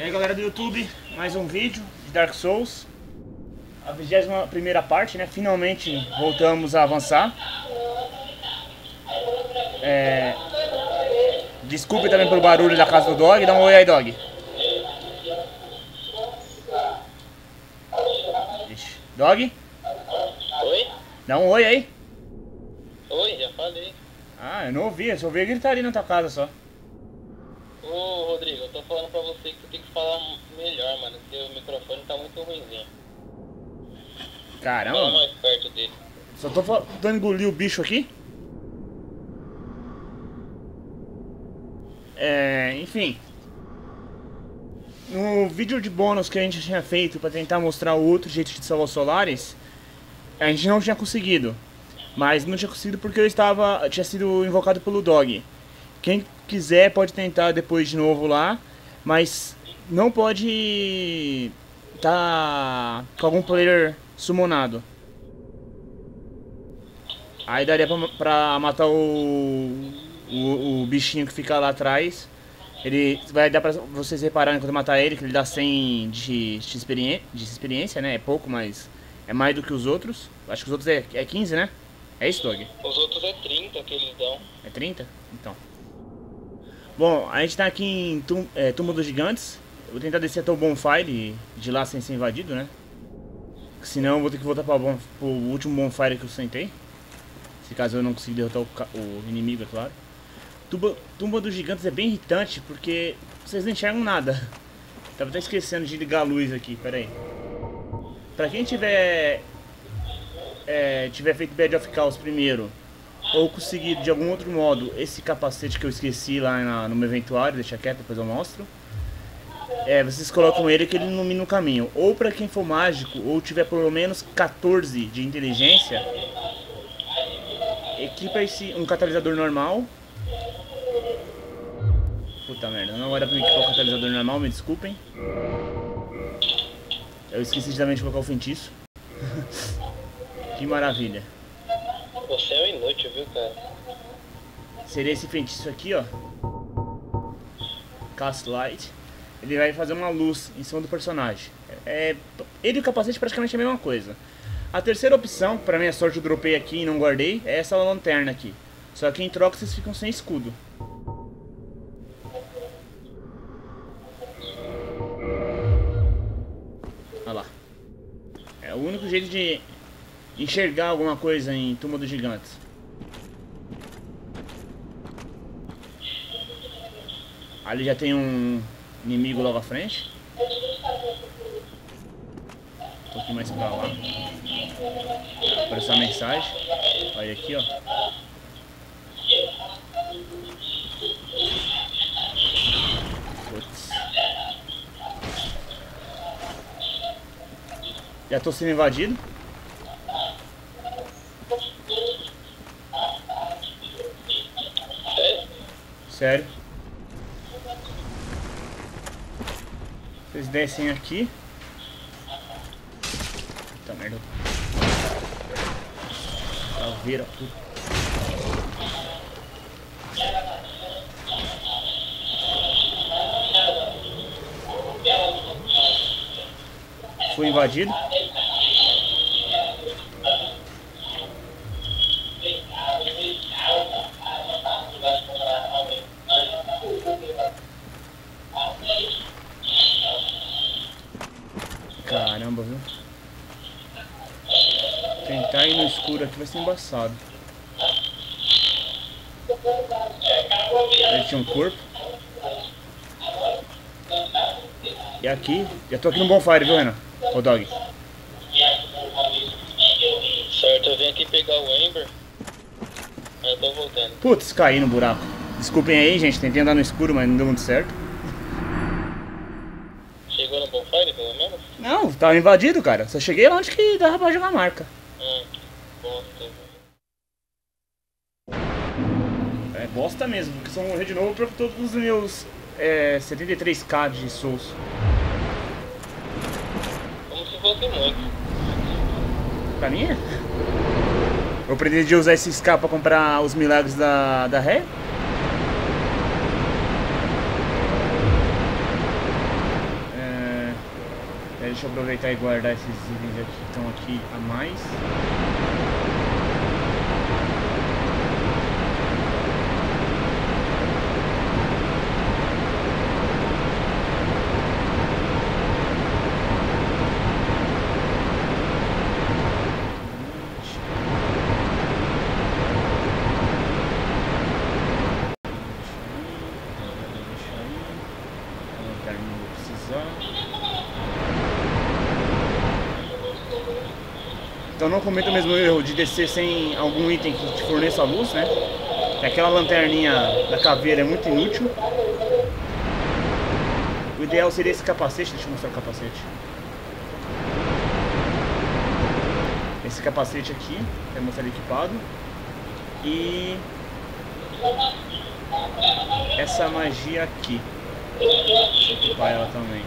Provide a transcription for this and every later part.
E aí galera do YouTube, mais um vídeo de Dark Souls A 21 primeira parte, né? Finalmente voltamos a avançar é... Desculpe também pelo barulho da casa do Dog, dá um oi aí Dog Ixi. Dog? Oi? Dá um oi aí Oi, já falei. Ah, eu não ouvi, eu só ouvi gritaria na tua casa só tô falando pra você que você tem que falar melhor, mano. Seu microfone tá muito ruimzinho. Fala Caramba, mais perto dele. só tô faltando engolir o bicho aqui É, enfim. No vídeo de bônus que a gente tinha feito para tentar mostrar o outro jeito de salvar os solares, a gente não tinha conseguido. Mas não tinha conseguido porque eu estava. tinha sido invocado pelo dog. Quem quiser pode tentar depois de novo lá, mas não pode tá com algum player summonado. Aí daria pra, pra matar o, o, o bichinho que fica lá atrás. Ele vai dar pra vocês repararem quando matar ele, que ele dá 100 de, de, experiência, de experiência, né? É pouco, mas é mais do que os outros. Acho que os outros é, é 15, né? É isso, Dog? Os outros é 30 que eles dão. É 30? Então. Bom, a gente tá aqui em tum, é, Tumba dos Gigantes. Eu vou tentar descer até o Bonfire de lá sem ser invadido, né? Senão eu vou ter que voltar bon, pro último Bonfire que eu sentei. Se caso eu não conseguir derrotar o, o inimigo, é claro. Tumba, Tumba dos Gigantes é bem irritante porque vocês não enxergam nada. Tava até esquecendo de ligar a luz aqui, pera aí. Pra quem tiver é, tiver feito Bad of Chaos primeiro ou conseguir de algum outro modo esse capacete que eu esqueci lá na- no meu eventuário, deixa quieto, depois eu mostro. É, vocês colocam ele que ele ilumina o caminho. Ou pra quem for mágico, ou tiver pelo menos 14 de inteligência, equipa esse, um catalisador normal. Puta merda, não vai dar pra mim equipar o catalisador normal, me desculpem. Eu esqueci também de colocar o feitiço. que maravilha. Você é um inútil, viu, cara? Seria esse feitiço aqui, ó. Cast Light. Ele vai fazer uma luz em cima do personagem. É, ele e o capacete praticamente é a mesma coisa. A terceira opção, pra minha sorte eu dropei aqui e não guardei, é essa lanterna aqui. Só que em troca vocês ficam sem escudo. Olha lá. É o único jeito de enxergar alguma coisa em Tumba dos Gigantes. Ali já tem um inimigo logo à frente. Um pouquinho mais pra lá. Apareceu a mensagem. Olha aqui, ó. Putz. Já tô sendo invadido. Sério. Vocês descem aqui. Puta merda. Caveira, puta. Fui invadido. Tentar ir no escuro aqui vai ser embaçado. Ele tinha um corpo. E aqui, já tô aqui no bonfire, viu, Renan? Ô, Dog. Certo, eu vim aqui pegar o Ember. Mas eu tô voltando. Putz, caí no buraco. Desculpem aí, gente, tentei andar no escuro, mas não deu muito certo. Chegou no Bonfire, pelo menos? Não, tava invadido, cara. Só cheguei lá onde que dava pra jogar marca. É mesmo, eu morrer de novo, perco todos os meus é, 73k de souls. Como se fosse muito. Pra mim é. Eu pretendi usar esse K pra comprar os milagres da, da Ré. deixa eu aproveitar e guardar esses itens aqui que estão aqui a mais. Deixa aí. A lanterna não vou precisar. Então não cometa o mesmo erro de descer sem algum item que te forneça luz, né? Que aquela lanterninha da caveira é muito inútil. O ideal seria esse capacete, deixa eu mostrar o capacete. Esse capacete aqui, quero mostrar ele equipado. E essa magia aqui. Equipar ela também.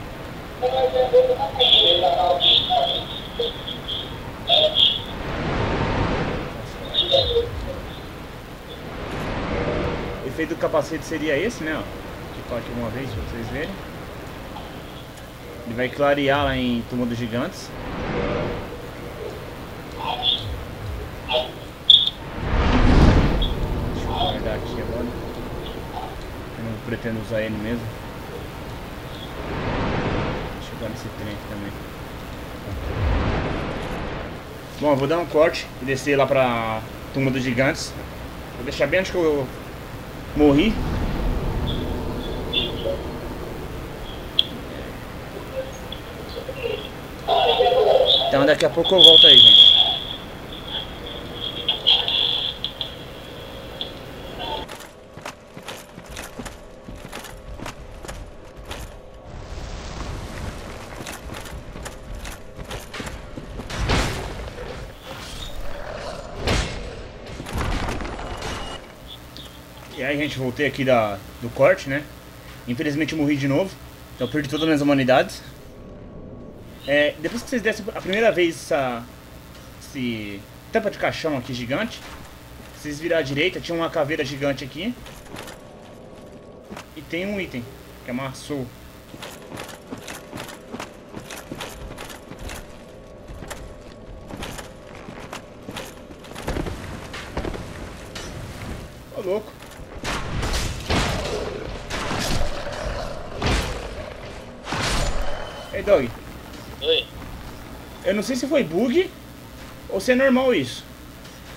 O efeito do capacete seria esse, né? Equipar aqui uma vez pra vocês verem. Ele vai clarear lá em Turma dos Gigantes. Deixa eu guardar aqui agora. Eu não pretendo usar ele mesmo. Deixa eu guardar esse trem aqui também. Bom, eu vou dar um corte e descer lá pra Tumba dos Gigantes. Vou deixar bem onde que eu morri. Então daqui a pouco eu volto aí, gente. Gente, voltei aqui da, do corte, né? Infelizmente eu morri de novo. Então perdi todas as minhas humanidades. É, depois que vocês descem a primeira vez essa esse tampa de caixão aqui gigante, vocês virar à direita, tinha uma caveira gigante aqui. E tem um item, que é uma soul. Ô louco. Ei, Dog. Oi. Eu não sei se foi bug ou se é normal isso.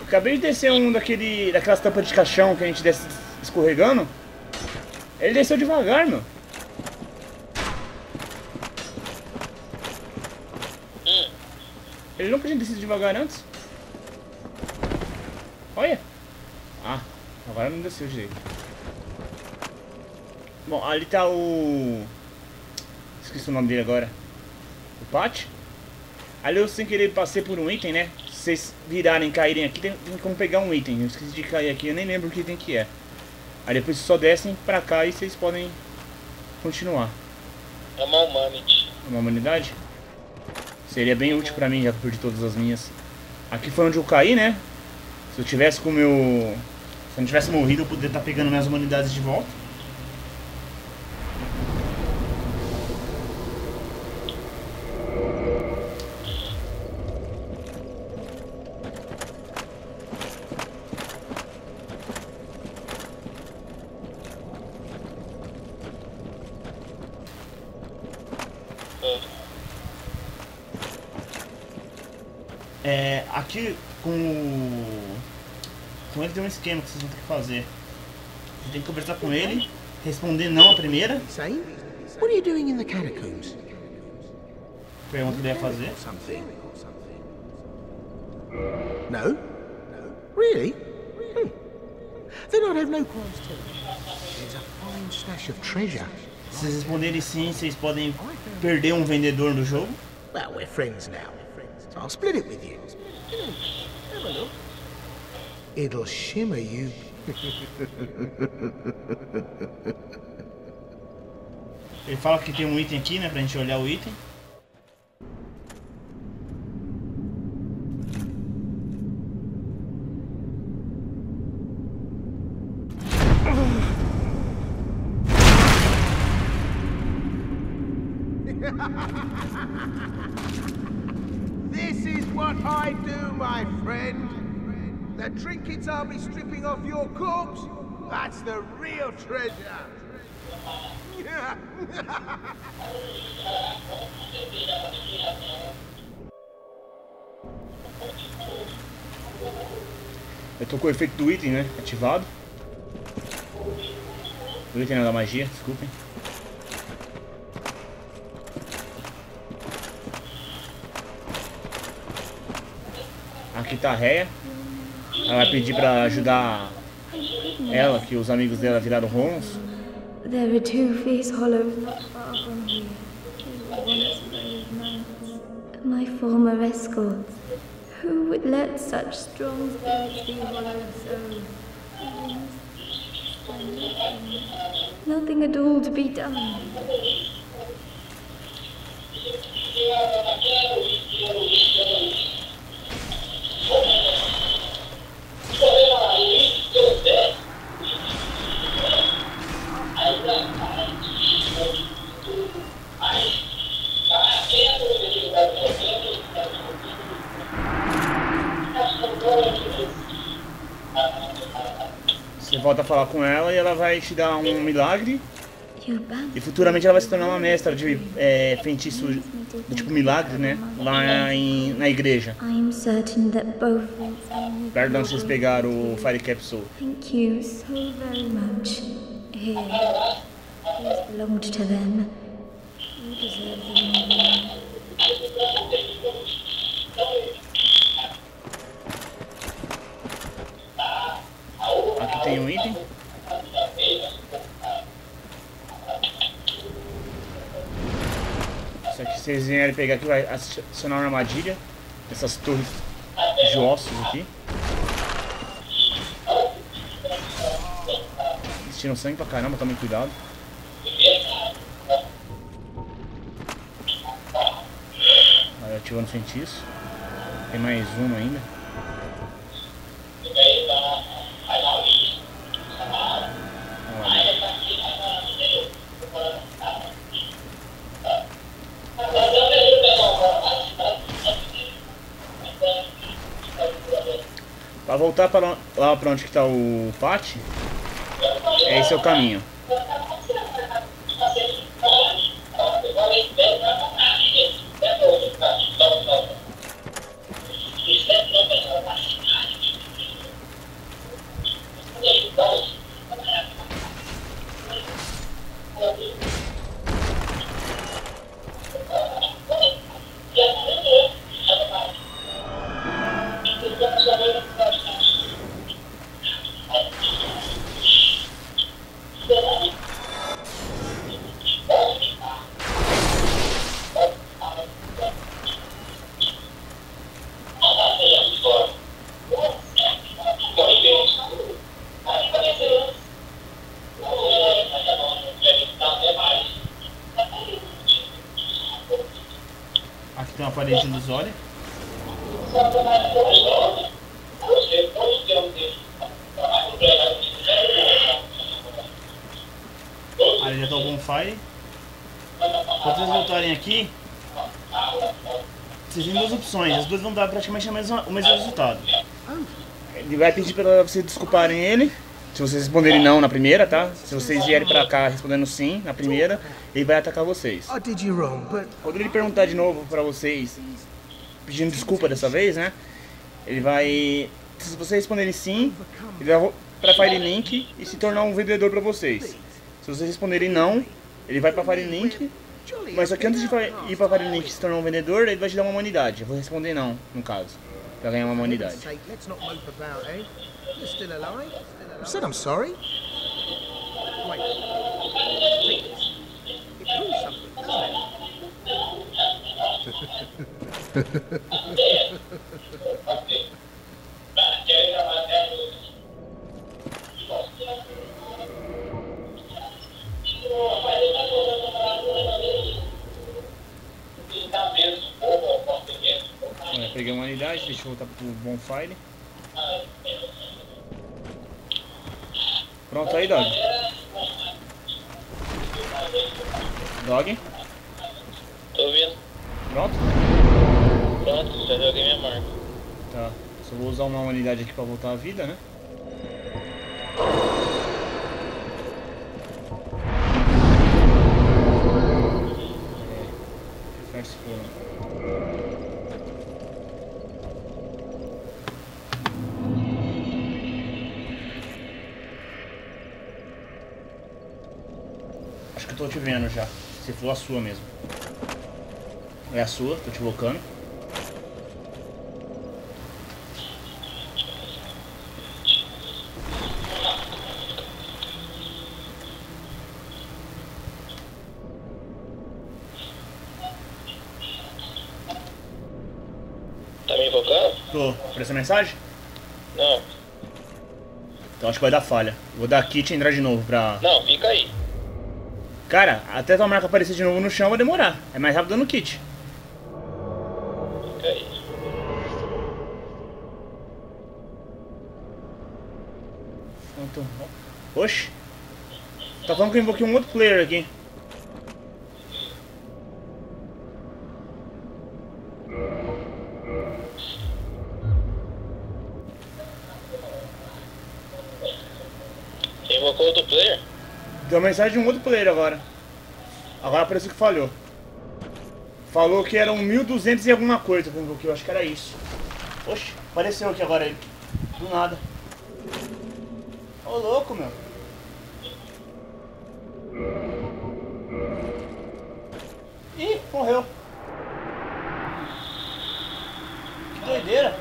Eu acabei de descer um daquele, daquelas tampas de caixão que a gente desce escorregando. Ele desceu devagar, meu. Ele nunca tinha descido devagar antes. Olha. Ah, agora não desceu direito. Bom, ali tá o... Esqueci o nome dele agora. O Pat. Ali eu sem querer passei por um item, né? Se vocês virarem e caírem aqui, tem, tem como pegar um item. Eu esqueci de cair aqui, eu nem lembro que item que é. Aí depois só descem pra cá e vocês podem continuar. É uma humanity. Uma humanidade? Seria bem útil pra mim, já que eu perdi todas as minhas. Aqui foi onde eu caí, né? Se eu tivesse com o meu... Se eu não tivesse morrido, eu poderia estar pegando minhas humanidades de volta. Ah, É, aqui com o... Com ele tem um esquema que vocês vão ter que fazer. Você tem que conversar com ele, responder não a primeira, Same? What are you doing in the catacombs? pergunta que ele ia fazer. Something. No? Really? Hmm. Then I'd have no qualms you. There's a fine stash of treasure. Se vocês responderem sim, vocês podem perder um vendedor no jogo. Well, we're friends now. So I'll split it with you. Hmm, Have a look. It'll shimmer you. Ele fala que tem um item aqui, né, pra gente olhar o item. This is what I do, my friend. The trinkets I'll be stripping off your corpse, that's the real treasure. Eu tô com o efeito do item, né? Ativado. Do item não, da magia, desculpem. Aqui tá a Réia. Ela vai pedir pra ajudar ela, que os amigos dela viraram Rons. My former escorts. Who would let such strong spirits be hollowed so? Nothing at all to be done. Falar com ela e ela vai te dar um milagre. E futuramente ela vai se tornar uma mestra de é, feitiço do tipo milagre, né? Lá em, na igreja. De onde vocês pegaram o Fire Capsule. Thank you so very much. Belonged to them. You deserve them all. Aqui tem um item. Isso aqui, se vocês vierem pegar aqui, vai acionar uma armadilha. Essas torres de ossos aqui. Eles tiram sangue pra caramba, tomem cuidado. Aí ativando feitiço. Tem mais uma ainda. Voltar para lá pra onde que tá o pátio, é esse é o caminho. Parede ilusória. Ali já tá o bonfire. Quando vocês voltarem aqui, vocês têm duas opções. As duas vão dar praticamente o mesmo, o mesmo resultado. Ele vai pedir para vocês desculparem ele. Se vocês responderem não na primeira, tá? Se vocês vierem pra cá respondendo sim na primeira, ele vai atacar vocês. I did you wrong, but Quando ele perguntar de novo pra vocês, pedindo desculpa dessa vez, né? Ele vai. Se vocês responderem sim, ele vai pra Firelink e se tornar um vendedor pra vocês. Se vocês responderem não, ele vai pra Firelink, mas só que antes de ir pra Firelink e se tornar um vendedor, ele vai te dar uma humanidade. Eu vou responder não, no caso. Pra ganhar uma humanidade. I said I'm sorry. Wait. It proves something, doesn't it? Olha, peguei uma humanidade, deixa eu voltar pro Bonfire. Pronto aí, Dog. Dog. ouvindo. Pronto? Pronto, já joguei minha marca. Tá. Só vou usar uma unidade aqui pra voltar à vida, né? É. Acho que eu tô te vendo já. Se for a sua mesmo. É a sua, tô te invocando. Tá me invocando? Tô. Por essa mensagem? Não. Então acho que vai dar falha. Vou dar kit e entrar de novo pra. Não, fica aí. Cara, até tua marca aparecer de novo no chão vai demorar. É mais rápido no kit. Fica aí. Oxi. Tá falando que eu invoquei um outro player aqui. Deu uma mensagem de um outro player agora. Agora parece que falhou. Falou que eram 1200 e alguma coisa eu acho que era isso. Oxi, apareceu aqui agora ele. Do nada. Ô louco, meu. Ih, morreu. Que doideira.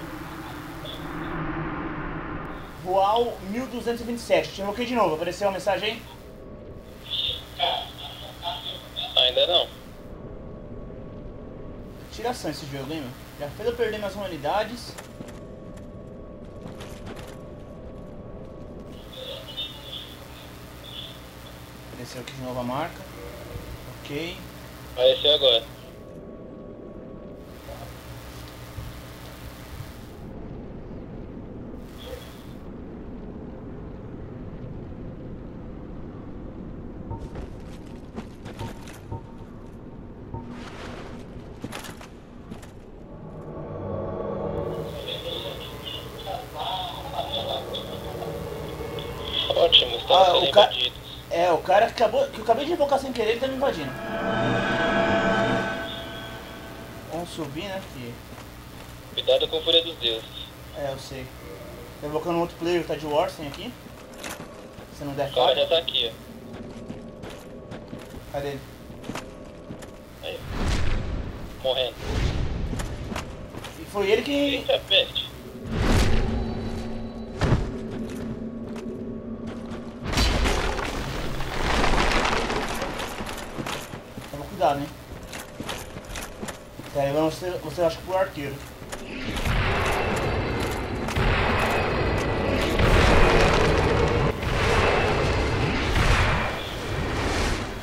Voal 1227. Te invoquei de novo. Apareceu uma mensagem aí? Ainda não. Tiração esse jogo, hein, meu? Já fez eu perder minhas humanidades. Apareceu aqui de novo a marca. Ok. Apareceu agora. Ótimo, estamos Ah, sendo o ca- invadidos. É, o cara que, acabou, que eu acabei de invocar sem querer, ele tá me invadindo. Vamos subir, né? Que... Cuidado com a fúria dos deuses. É, eu sei. Tô invocando um outro player que tá de Warsen aqui. Se não der cara já tá aqui, Cadê ele? ó. Aí. Morrendo. E foi ele que. Eita, peste. Toma cuidado, hein? É, você, você acha que pro arqueiro.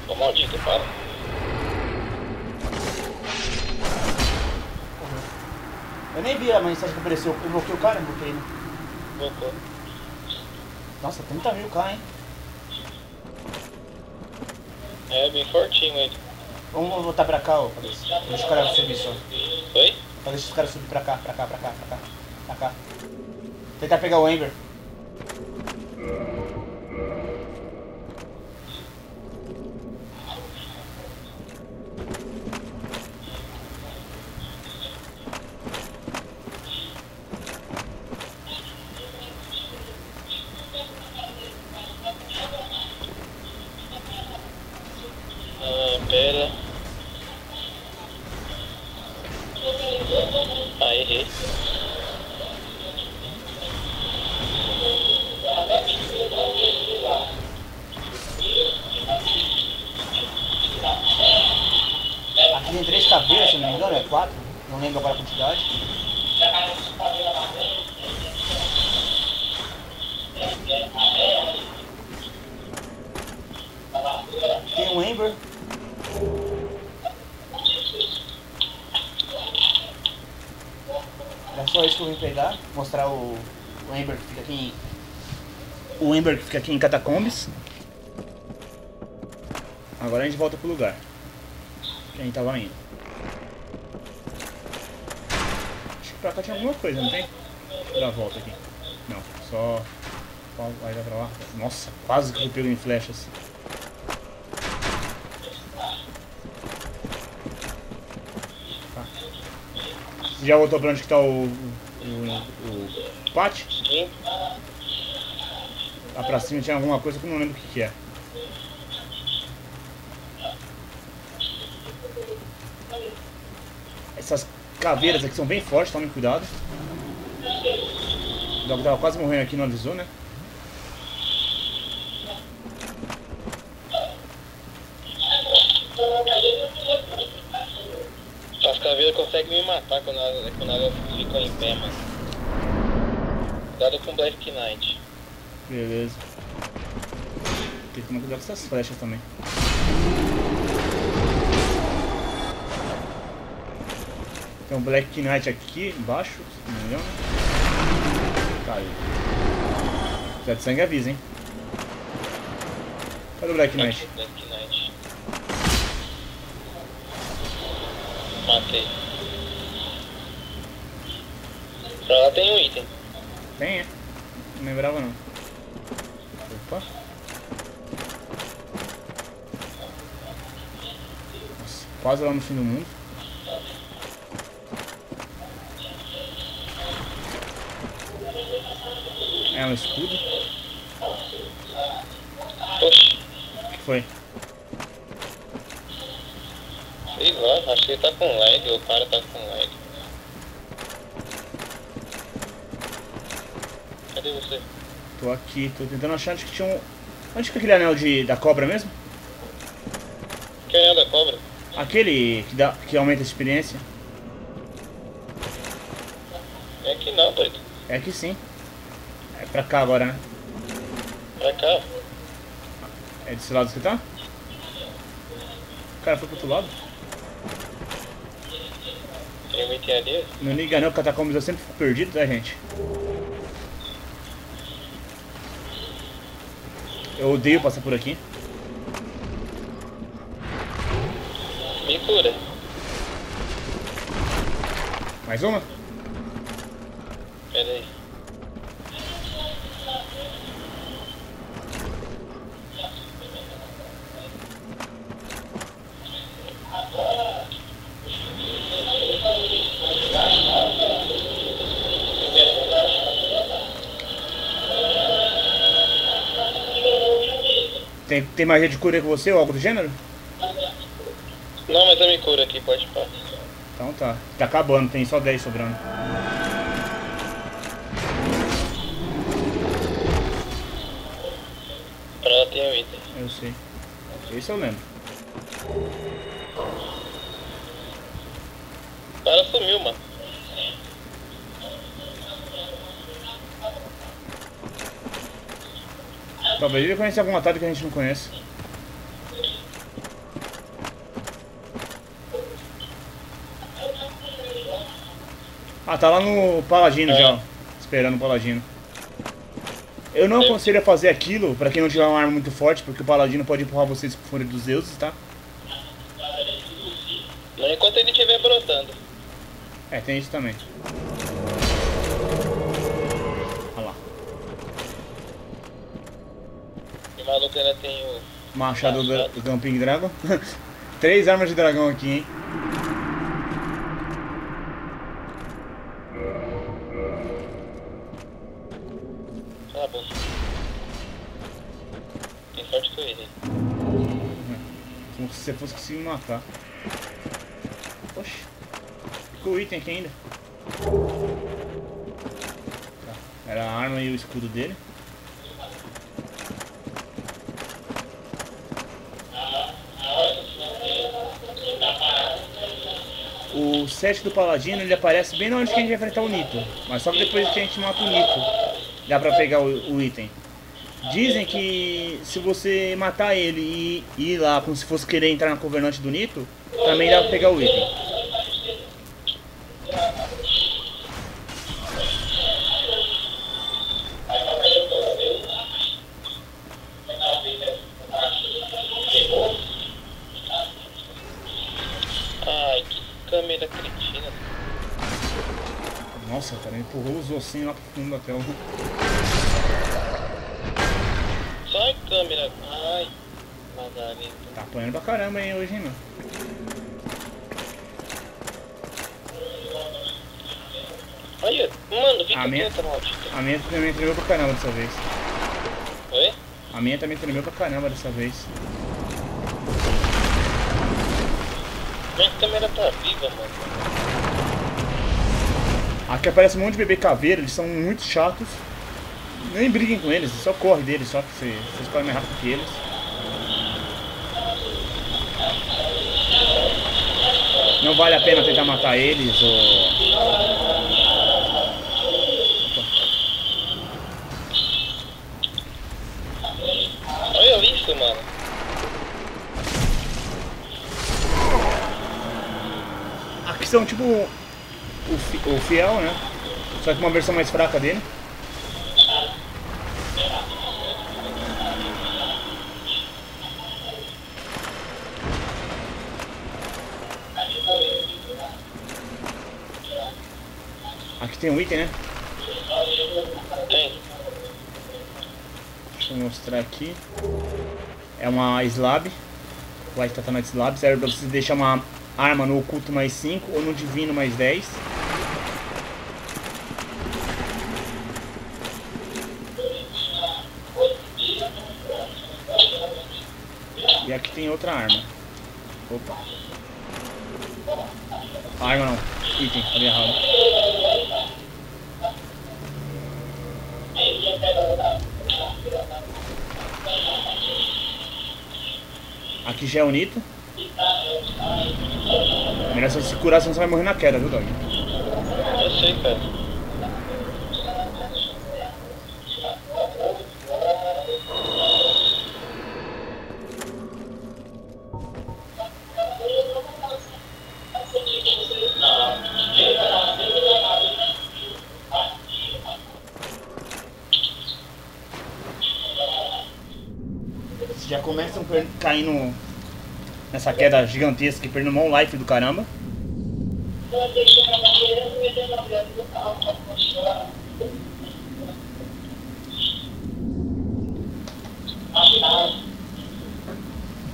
Ô maldito, para. Eu nem vi a mensagem que apareceu. Eu invoquei o cara, invoquei, né? Invocou. Nossa, 30 mil K, hein? É, bem fortinho ele. Vamos voltar pra cá, ó. pra Deixa deixa os caras subir só. Oi? Pra deixar os caras subir pra cá, pra cá, pra cá, pra cá. Pra cá. Tentar pegar o Ember. Errei. Aqui tem três caveiras, se não me engano, é quatro. Não lembro agora a quantidade. Tem um Ember. foi isso que eu vim pegar, mostrar o, o Ember que fica aqui em. O Ember que fica aqui em Catacombs. Agora a gente volta pro lugar que a gente tava indo. Acho que pra cá tinha alguma coisa, não tem? Deixa a volta aqui. Não, só. Vai dar pra lá. Nossa, quase que eu pego em flechas. Tá. Já voltou pra onde que tá o o... o... pátio? Lá pra cima tinha alguma coisa que eu não lembro o que que é. Essas caveiras aqui são bem fortes, tomem cuidado. O Dog tava quase morrendo aqui, não avisou, né? As caveiras conseguem me matar quando elas, quando elas ficam em pé, mano. Cuidado com Black Knight. Beleza. Tem que tomar cuidado com essas flechas também. Tem um Black Knight aqui embaixo, se não me engano. Caiu. Se tiver de sangue avisa, hein? Cadê o Black Knight? Black Knight. Matei. Pra lá tem um item. Tem, é? Não lembrava não. Opa. Nossa, quase lá no fim do mundo. É um escudo. Oxi, O que foi? sei lá, acho que ele tá com lag, o cara tá com lag. Cadê você? Tô aqui, tô tentando achar onde que tinha um... Onde fica aquele anel de, da cobra mesmo? Que é da cobra? Aquele que, dá, que aumenta a experiência? É aqui não, doido. É aqui sim. É pra cá agora, né? Pra cá. É desse lado que tá? O cara foi pro outro lado? Tem um item ali. Não liga não, catacombas eu sempre fico perdido, tá gente? Eu odeio passar por aqui. Me cura. Mais uma? Pera aí. Tem, magia de cura com você ou algo do gênero? Não, mas eu me cura aqui, pode pá. Então tá. Tá acabando, tem só 10 sobrando. Pra lá tem um item. Eu sei. Esse eu lembro. O cara sumiu, mano. Talvez ele conheça algum atalho que a gente não conhece. Ah, tá lá no Paladino É. já, esperando o Paladino. Eu não aconselho a fazer aquilo pra quem não tiver uma arma muito forte, porque o Paladino pode empurrar vocês pro fone dos deuses, tá? Enquanto ele estiver brotando. É, tem isso também. O maluco ainda tem o. Machado do, do Camping Dragon. Três armas de dragão aqui, hein? Cala a boca. Tem sorte que eu errei. Como se você fosse conseguir me matar. Oxi. Ficou o item aqui ainda. Tá. Era a arma e o escudo dele. O set do Paladino ele aparece bem na hora que a gente enfrentar o Nito. Mas só depois que a gente mata o Nito, dá pra pegar o, o item. Dizem que se você matar ele e ir lá como se fosse querer entrar na governante do Nito, também dá pra pegar o item. Ai, que câmera cretina. Nossa, cara, empurrou os ossinhos lá pro fundo da tela. Sai câmera. Ai. Lazarento. Tá apanhando pra caramba hein, hoje, hein, meu. Olha, mano, fica A minha- quieta, maldita. A minha também tremeu pra caramba dessa vez. Oi? A minha também tremeu pra caramba dessa vez. Minha câmera tá viva, mano. Aqui aparece um monte de bebê caveira, eles são muito chatos. Nem briguem com eles, só corre deles, só que você- vocês correm mais rápido que eles. Não vale a pena tentar matar eles ou. Olha isso, mano. Aqui são tipo o, fi- o fiel, né? Só que uma versão mais fraca dele. Aqui tem um item, né? Tem. Deixa eu mostrar aqui. É uma slab. White Tatanite Slab. Serve pra você deixar uma arma no oculto mais 5 ou no divino mais 10. E aqui tem outra arma. Opa. Arma não. Item, falei errado. Aqui já é o Nito. Melhor você se curar, senão você vai morrer na queda, viu, Dog? Eu sei, cara. Caindo nessa queda gigantesca e perdendo mão life do caramba.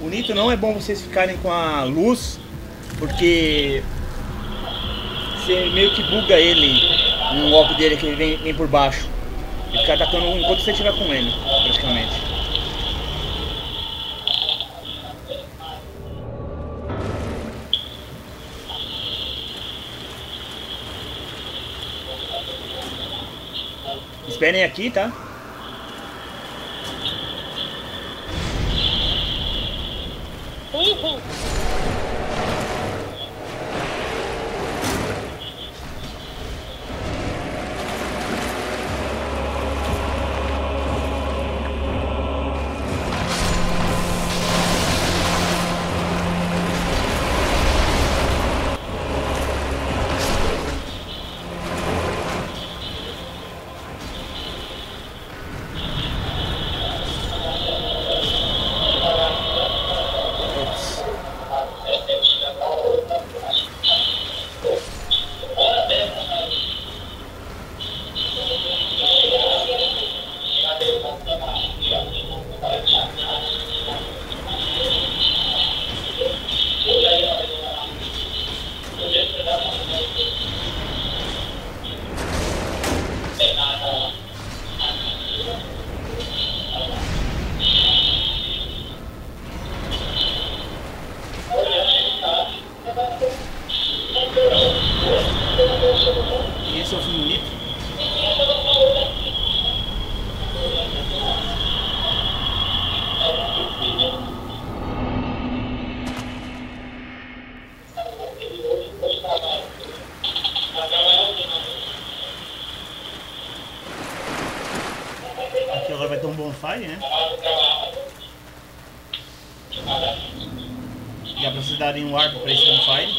O Nito não é bom vocês ficarem com a luz, porque você meio que buga ele no golpe dele que ele vem, vem por baixo. Ele fica atacando enquanto você estiver com ele, praticamente. Esperem aqui, tá? Uhul. Ops. E esse é o fim do Nito. Aqui agora vai ter um bonfire, né? Já pra vocês darem um warp pra esse bonfire.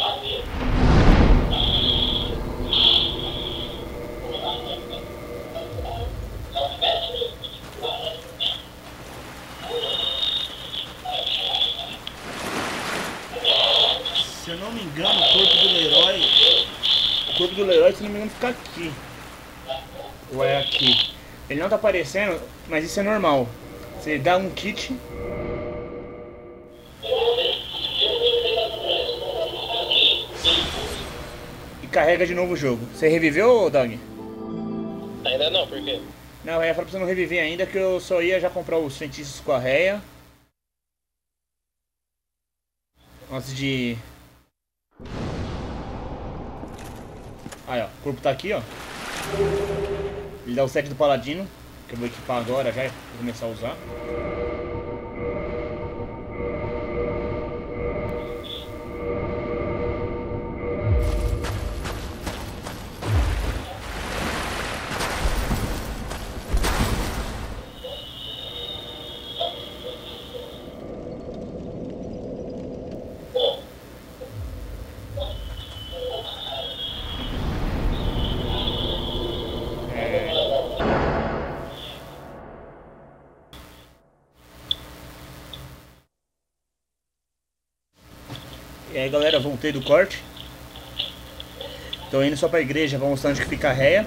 Se eu não me engano, o corpo do Leroy corpo do Leroy, se não me engano, fica aqui. Ou é aqui. Ele não tá aparecendo, mas isso é normal. Você dá um kit. E carrega de novo o jogo. Você reviveu, Dog? Ainda não, por quê? Não, eu ia falar pra você não reviver ainda, que eu só ia já comprar os feitiços com a réia. Antes de... Aí, ó. O corpo tá aqui, ó. Ele dá o set do paladino, que eu vou equipar agora já, vou começar a usar. E aí galera, voltei do corte. Tô indo só pra igreja pra mostrar onde que fica a réia.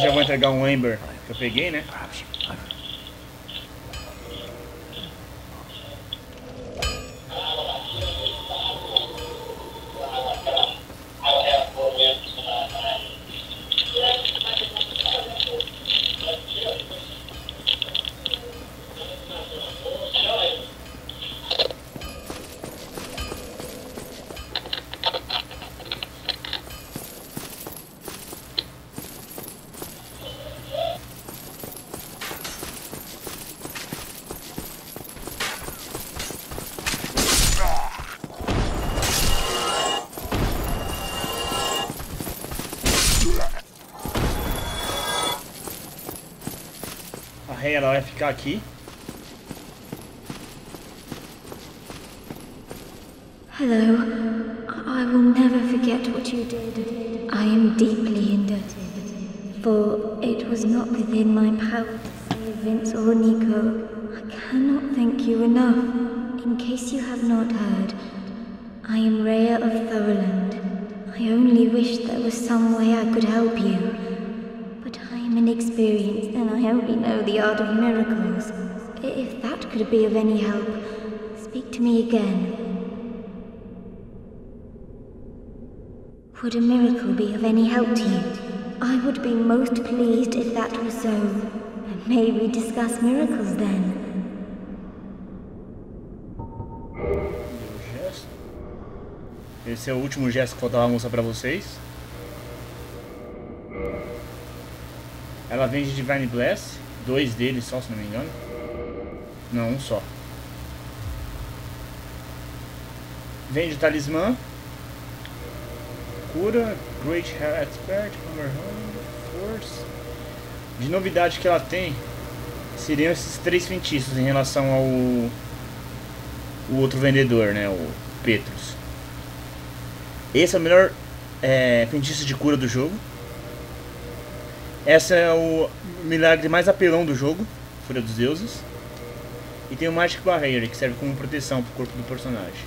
Já vou entregar um Ember que eu peguei, né? Ela vai ficar aqui. Hello. Could be of any help, speak to me again. Would a miracle be of any help to you? I would be most pleased if that were so. May we discuss miracles then? Esse é o último gesto que faltava mostrar pra vocês. Ela vem de Divine Bless, dois deles só, se não me engano. Não, um só. Vem de Talismã. Cura, Great Expert, Hand, Force. De novidade que ela tem, seriam esses três feitiços em relação ao o outro vendedor, né? O Petrus. Esse é o melhor é, feitiço de cura do jogo. Essa é o milagre mais apelão do jogo, Fúria dos Deuses. E tem o Magic Barrier, que serve como proteção pro corpo do personagem.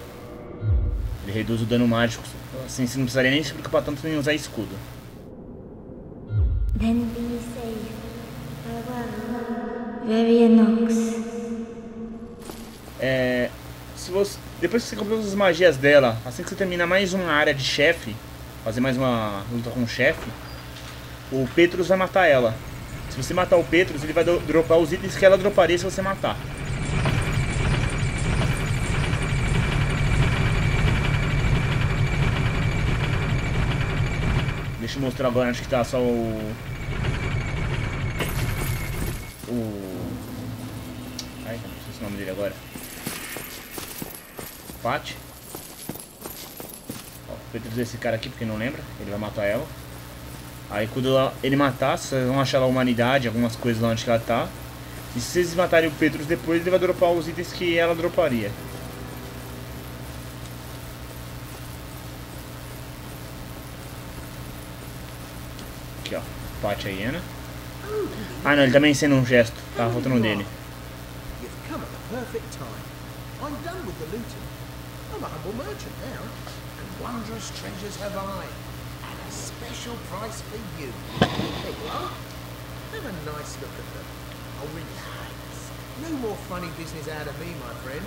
Ele reduz o dano mágico, assim você não precisaria nem se preocupar tanto em usar escudo. Then be safe. É, se você, depois que você comprou as magias dela, assim que você termina mais uma área de chefe, fazer mais uma luta com o chefe, o Petrus vai matar ela. Se você matar o Petrus, ele vai dropar os itens que ela droparia se você matar. Deixa eu mostrar agora onde que tá só o. O. Ai, não sei o nome dele agora. Pat. Ó, vou esse cara aqui porque não lembra. Ele vai matar ela. Aí quando ela- ele matar, vocês vão achar lá a humanidade, algumas coisas lá onde ela tá. E se vocês matarem o Petrus depois, ele vai dropar os itens que ela droparia. pátio aí, né? Ah não, ele também sendo um gesto. Tá rotando dele. You've come at the perfect time. I'm done with the looting. I'm a humble merchant now, and wondrous treasures have I, at a special price for you. There you are. Have a nice look at them. Oh, relax. No more funny business out of me, my friend.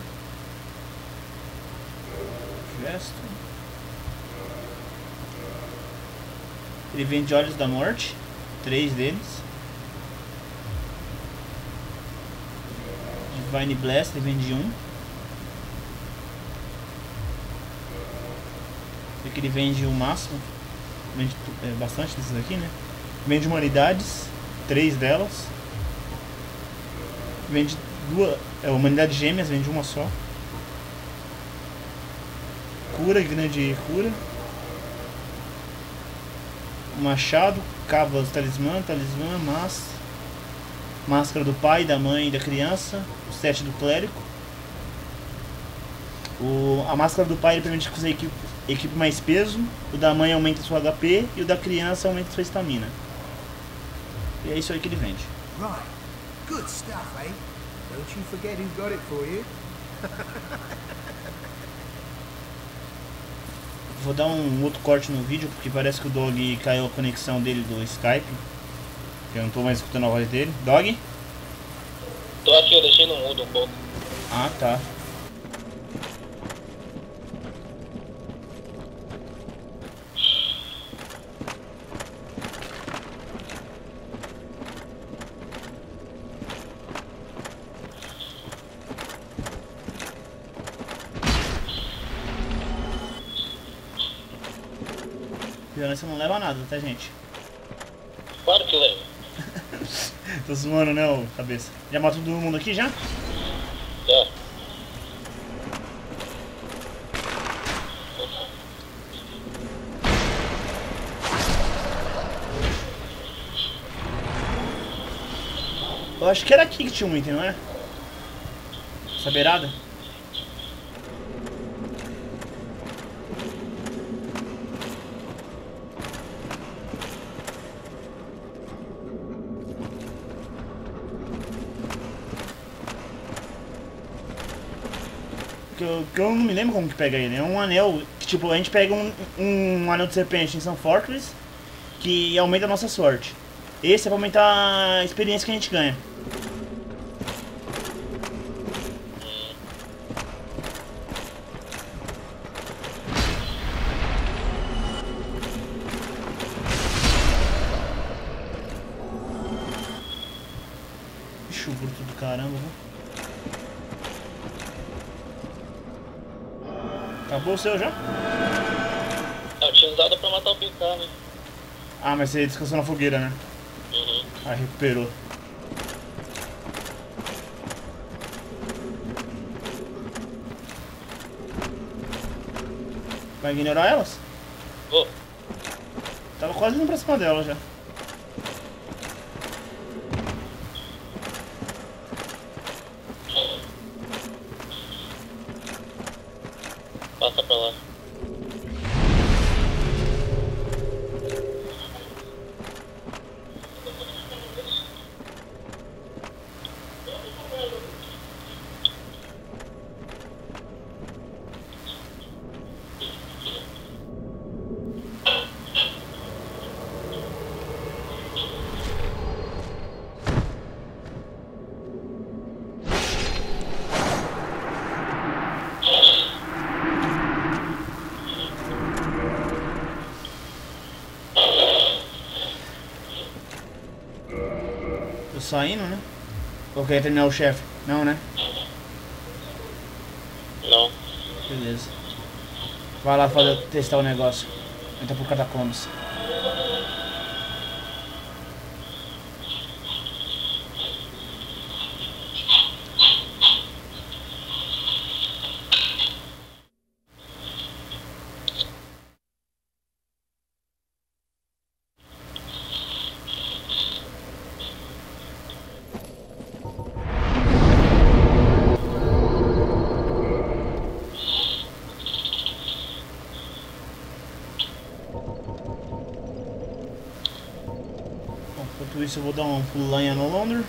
Gesto. Ele vende olhos da morte. Três deles. Divine Blast, vende um. Aqui ele vende o máximo. Vende é, bastante desses aqui, né? Vende humanidades. Três delas. Vende duas. É, humanidade gêmeas, vende uma só. Cura, grande cura. Machado, cavas, talismã, talismã, mas Máscara do pai, da mãe e da criança. O sete do clérigo. O, a máscara do pai permite que você equipe, equipe mais peso. O da mãe aumenta sua HP. E o da criança aumenta sua estamina. E é isso aí que ele vende. Right. Good stuff, eh? Don't you forget who got it for you. Vou dar um outro corte no vídeo, porque parece que o Dog caiu a conexão dele do Skype. Eu não tô mais escutando a voz dele. Dog? Tô aqui, eu deixei no mudo um pouco. Ah, tá. Nada, tá, gente? Claro que leva. Tô zoando, né, ô cabeça? Já matou todo mundo aqui já? Já. Eu acho que era aqui que tinha um item, não é? Essa beirada? Eu, que eu não me lembro como que pega ele. É um anel que, tipo, a gente pega um, um anel de serpente em São Fortress que aumenta a nossa sorte. Esse é pra aumentar a experiência que a gente ganha. Seu já? Ah, eu tinha usado pra matar o picar, né? Ah, mas você descansou na fogueira, né? Uhum. Ah, recuperou. Vai ignorar elas? Vou. Tava quase indo pra cima dela já. Passa pra lá. Saindo, né? Ou quer terminar o chefe? Não, né? Não. Beleza. Vai lá fazer, testar o negócio. Entra pro catacombs. Enquanto isso eu vou dar um pulo no Londres.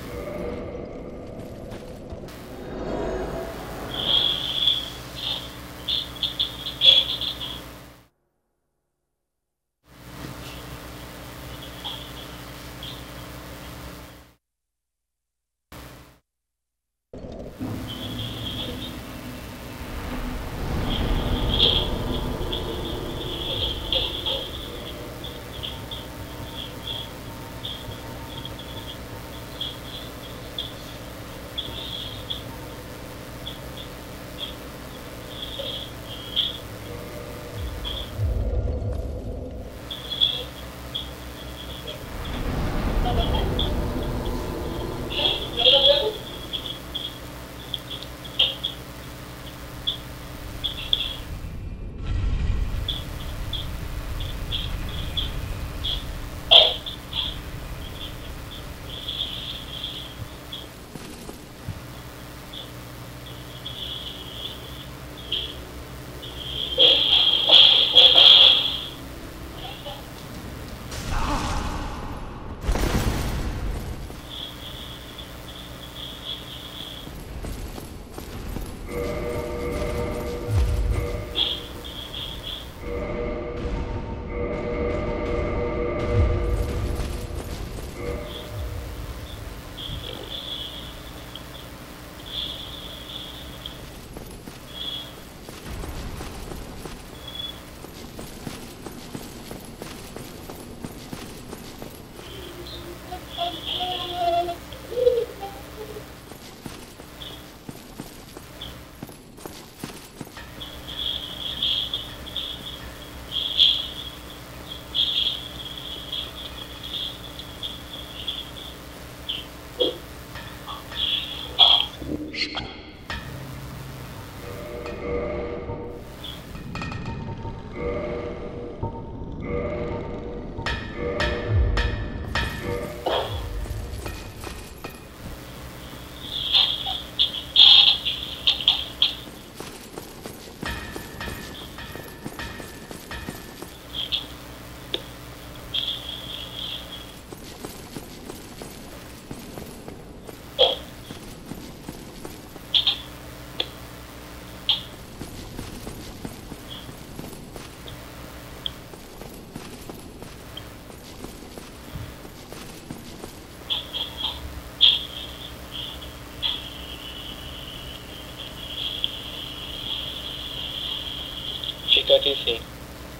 Sim.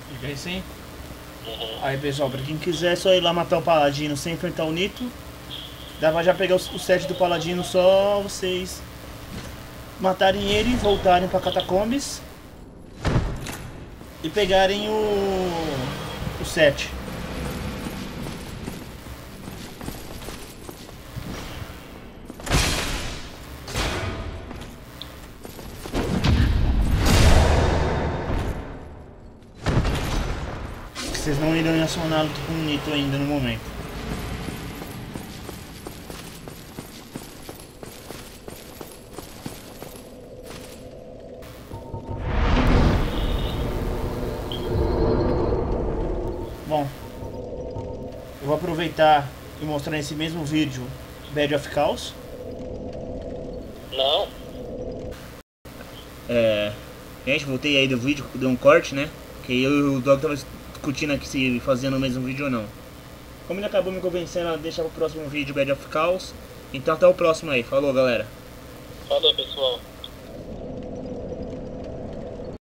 Fica aí sim. Uhum. Aí pessoal, pra quem quiser é só ir lá matar o Paladino sem enfrentar o Nito. Dá pra já pegar o, set do Paladino só vocês matarem ele, voltarem pra Catacombs e pegarem o, o set. Vocês não irão acioná-lo com o Nito ainda no momento. Bom, eu vou aproveitar e mostrar nesse mesmo vídeo Bad of Chaos. Não, É. Gente, voltei aí do vídeo, deu um corte, né? Que eu e o Dog tava discutindo aqui se fazia no mesmo vídeo ou não. Como ele acabou me convencendo a deixar pro próximo vídeo Bad of Chaos, então até o próximo aí. Falou, galera. falou pessoal.